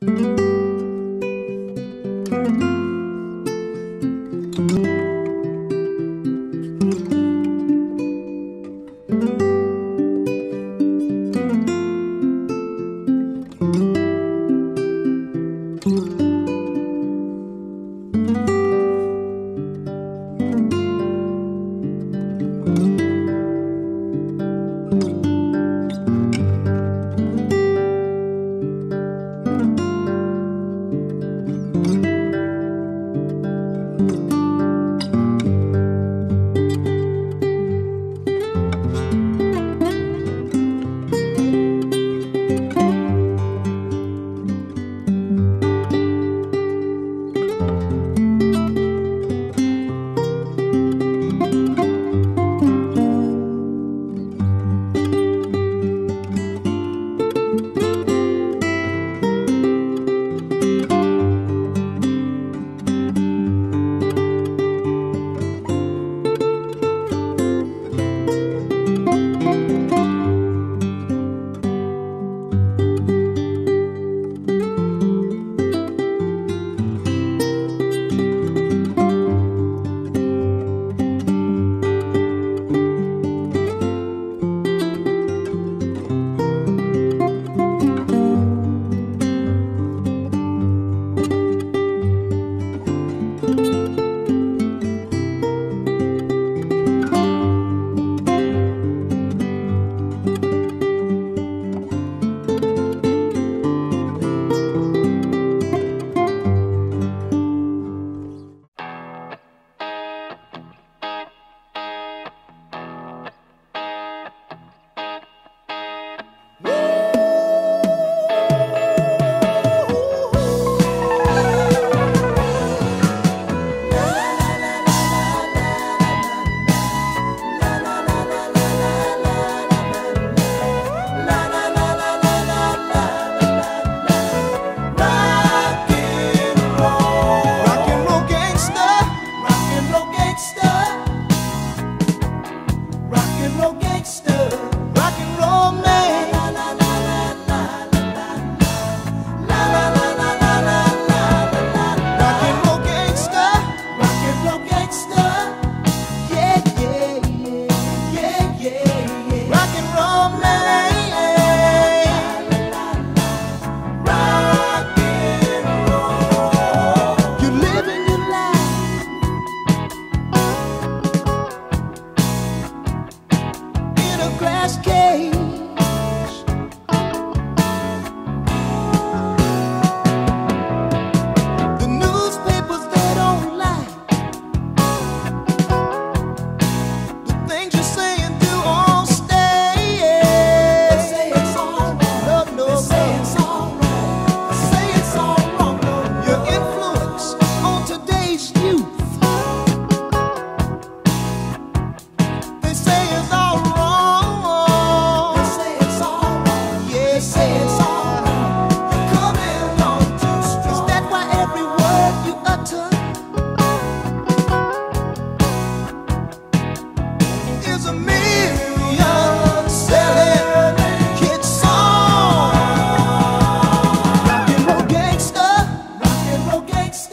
Cause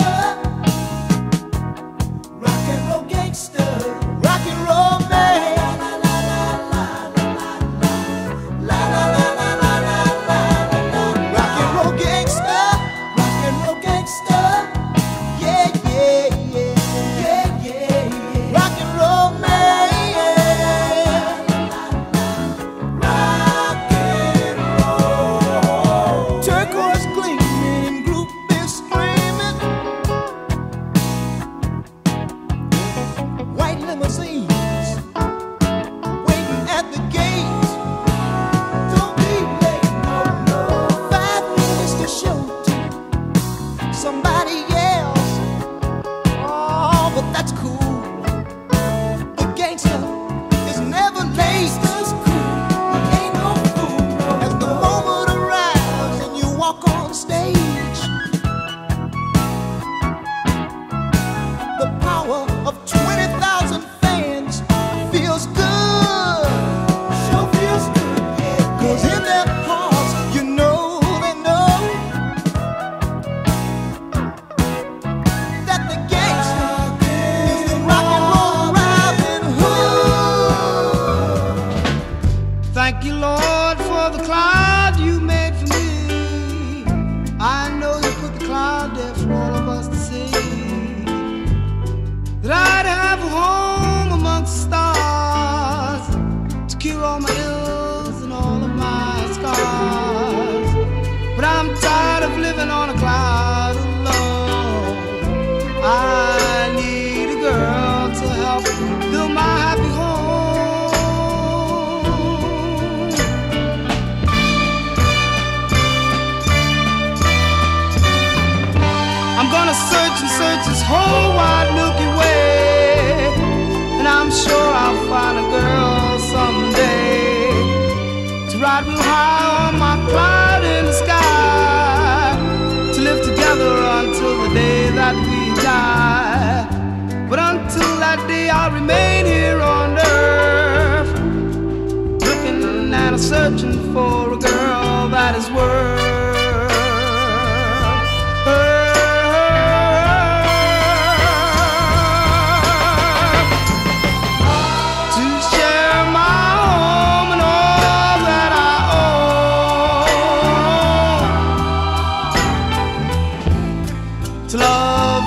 in Thank you, Lord, for the cloud you made for me. I know you put the cloud there for all of us to see. That I'd have a home amongst stars to cure all my ills and all of my scars. But I'm tired of living on a cloud. Search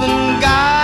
love and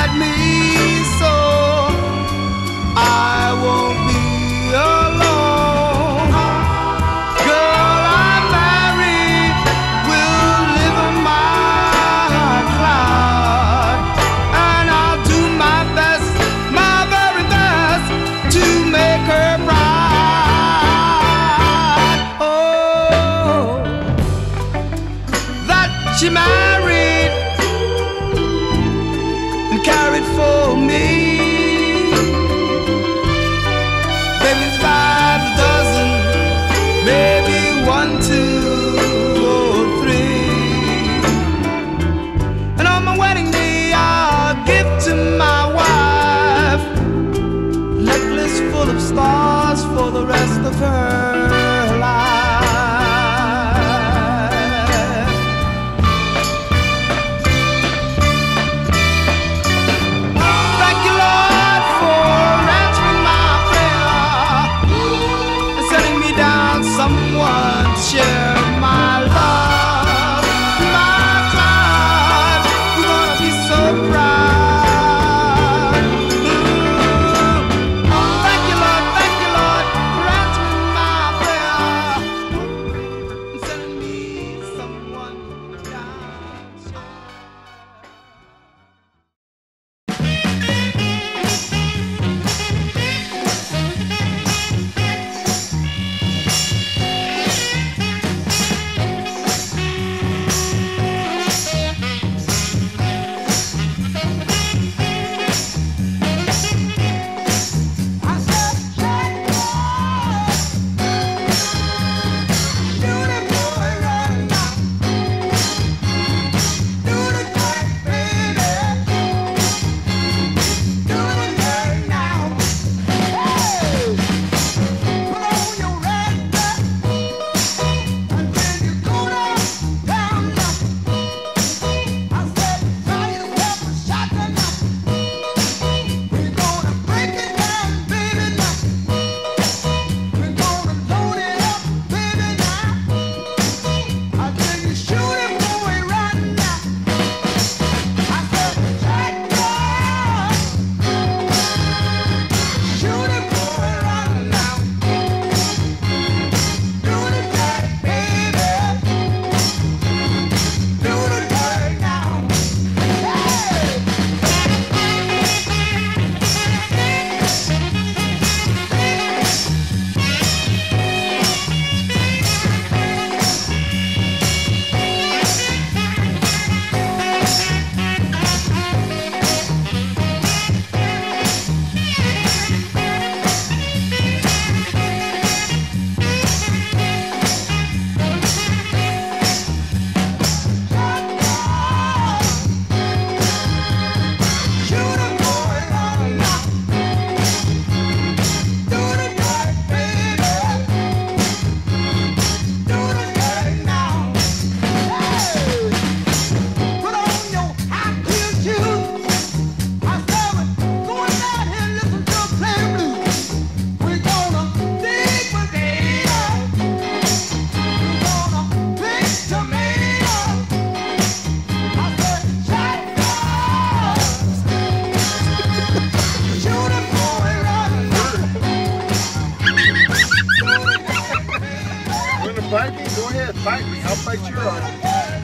bite me? I'll bite your arm.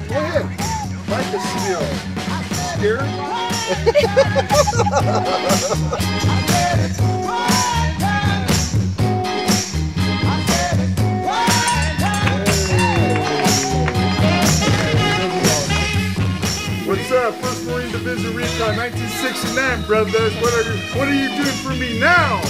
Go ahead. Fight the snow. Scared? What's up? First Marine Division Recon 1969, brothers. What are what are you doing for me now?